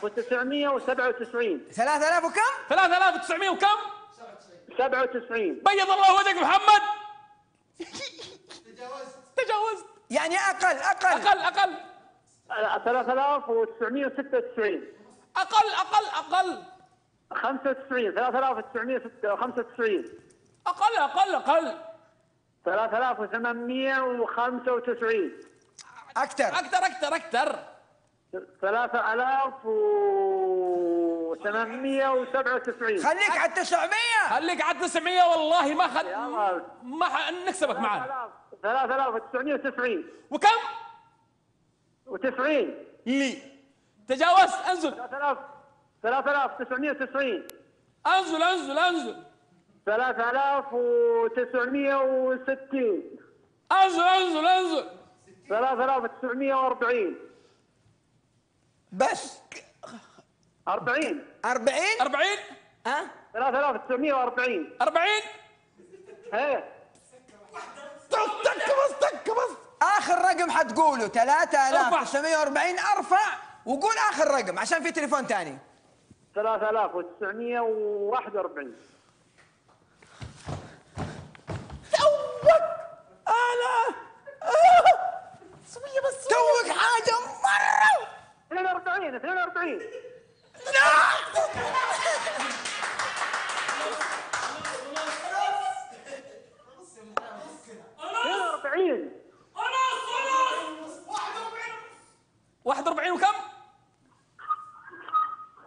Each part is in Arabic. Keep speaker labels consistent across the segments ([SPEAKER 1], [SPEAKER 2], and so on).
[SPEAKER 1] 3997
[SPEAKER 2] 3000 وكم؟
[SPEAKER 3] 3900 وكم؟
[SPEAKER 1] 97
[SPEAKER 3] بيض الله وجهك محمد. تجاوزت.
[SPEAKER 2] يعني أقل أقل.
[SPEAKER 3] أقل أقل.
[SPEAKER 1] 3996
[SPEAKER 3] أقل أقل أقل.
[SPEAKER 1] 95 3995
[SPEAKER 3] أقل أقل أقل.
[SPEAKER 1] 3895
[SPEAKER 2] أكثر.
[SPEAKER 3] أكثر أكثر أكثر.
[SPEAKER 1] 3897
[SPEAKER 2] خليك على 900
[SPEAKER 3] خليك على 900 والله ما.
[SPEAKER 1] يلا.
[SPEAKER 3] ما ح... نكسبك معانا
[SPEAKER 1] 3990
[SPEAKER 3] وكم؟
[SPEAKER 1] و90
[SPEAKER 3] لي. تجاوزت انزل.
[SPEAKER 1] 3000 3990
[SPEAKER 3] انزل انزل انزل.
[SPEAKER 1] 3960
[SPEAKER 3] انزل انزل انزل.
[SPEAKER 1] 3940
[SPEAKER 2] بس.
[SPEAKER 1] 40
[SPEAKER 2] 40
[SPEAKER 3] 40
[SPEAKER 2] ها؟
[SPEAKER 1] 3940
[SPEAKER 3] 40
[SPEAKER 1] إيه
[SPEAKER 2] طق بس طق بس. آخر رقم حتقوله. 3940 أرفع وقول آخر رقم عشان في تليفون ثاني
[SPEAKER 1] 3941 42 42 42
[SPEAKER 3] 41 وكم؟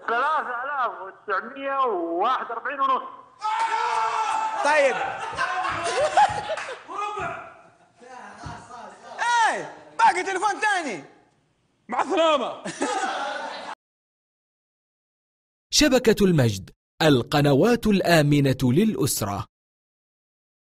[SPEAKER 1] 3941 ونص.
[SPEAKER 2] طيب. إيه باقي تليفون ثاني.
[SPEAKER 3] مع السلامة.
[SPEAKER 4] شبكة المجد القنوات الآمنة للأسرة.